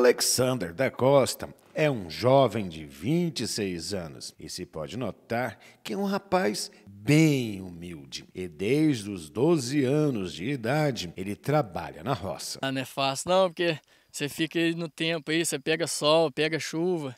Alexander da Costa é um jovem de 26 anos e se pode notar que é um rapaz bem humilde. E desde os 12 anos de idade, ele trabalha na roça. Ah, não é fácil não, porque você fica aí no tempo aí, você pega sol, pega chuva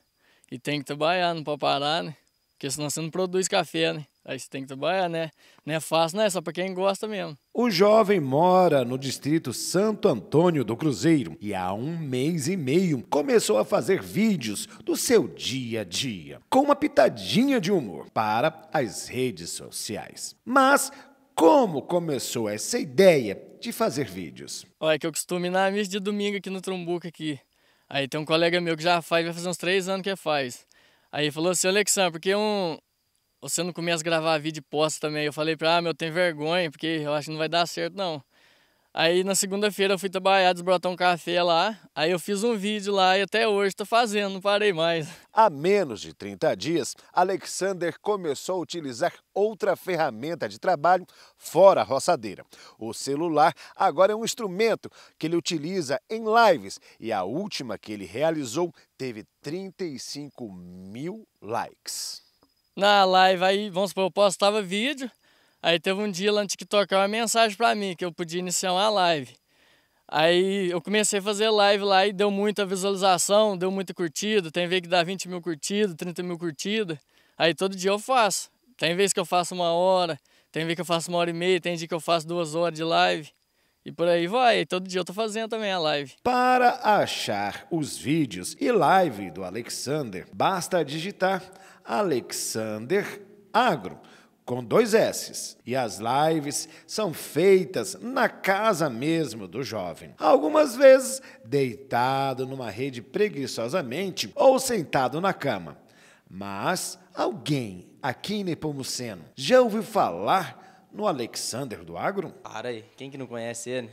e tem que trabalhar, não pode parar, né? Porque senão você não produz café, né? Aí você tem que trabalhar, né? Não é fácil, não é só para quem gosta mesmo. O jovem mora no distrito Santo Antônio do Cruzeiro e há um mês e meio começou a fazer vídeos do seu dia a dia, com uma pitadinha de humor para as redes sociais. Mas como começou essa ideia de fazer vídeos? Olha, que eu costumo ir na missa de domingo aqui no Trumbuco aqui. Aí tem um colega meu que já faz, vai fazer uns três anos que faz. Aí falou assim, Alexandre, porque um, você não começa a gravar vídeo e posta também? Eu falei pra ah, meu, eu tenho vergonha, porque eu acho que não vai dar certo, não. Aí na segunda-feira eu fui trabalhar, desbrotar um café lá, aí eu fiz um vídeo lá e até hoje tô fazendo, não parei mais. Há menos de 30 dias, Alexander começou a utilizar outra ferramenta de trabalho fora a roçadeira. O celular agora é um instrumento que ele utiliza em lives e a última que ele realizou teve 35 mil likes. Na live aí, vamos supor, eu postava vídeo, Aí teve um dia lá no TikTok uma mensagem para mim que eu podia iniciar uma live. Aí eu comecei a fazer live lá e deu muita visualização, deu muita curtida. Tem vez que dá 20 mil curtidas, 30 mil curtidas. Aí todo dia eu faço. Tem vez que eu faço uma hora, tem vez que eu faço uma hora e meia, tem dia que eu faço duas horas de live. E por aí vai, todo dia eu tô fazendo também a live. Para achar os vídeos e live do Alexander, basta digitar Alexander Agro com dois S's. E as lives são feitas na casa mesmo do jovem. Algumas vezes deitado numa rede preguiçosamente ou sentado na cama. Mas alguém aqui em Nepomuceno já ouviu falar no Alexander do Agro? Para aí, quem que não conhece ele?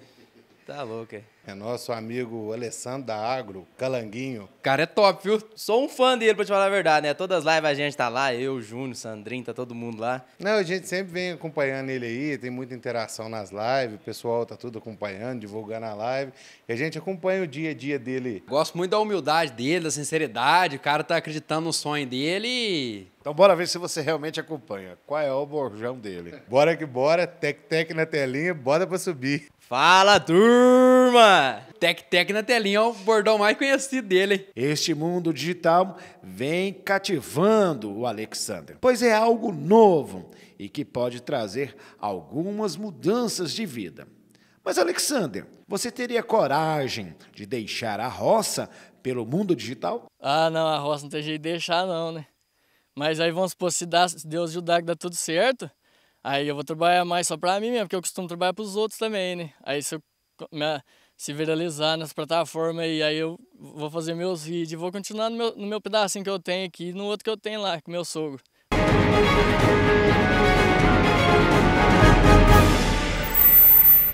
Tá louco, é? É nosso amigo Alessandro da Agro, Calanguinho. Cara, é top, viu? Sou um fã dele, pra te falar a verdade, né? Todas as lives a gente tá lá, eu, Júnior, Sandrinho, tá todo mundo lá. Não, a gente sempre vem acompanhando ele aí, tem muita interação nas lives, o pessoal tá tudo acompanhando, divulgando a live. E a gente acompanha o dia a dia dele. Gosto muito da humildade dele, da sinceridade, o cara tá acreditando no sonho dele e... Então bora ver se você realmente acompanha. Qual é o borjão dele? Bora que bora, tec-tec na telinha, bora pra subir. Fala, turma! Tec-tec na telinha é o bordão mais conhecido dele. Este mundo digital vem cativando o Alexander, pois é algo novo e que pode trazer algumas mudanças de vida. Mas, Alexander, você teria coragem de deixar a roça pelo mundo digital? Ah, não, a roça não tem jeito de deixar, não, né? Mas aí vamos supor, se, dá, se Deus ajudar que dá tudo certo, Aí eu vou trabalhar mais só para mim mesmo, porque eu costumo trabalhar para os outros também, né? Aí se eu se viralizar nas plataformas aí, aí eu vou fazer meus vídeos e vou continuar no meu, no meu pedacinho que eu tenho aqui e no outro que eu tenho lá, com meu sogro.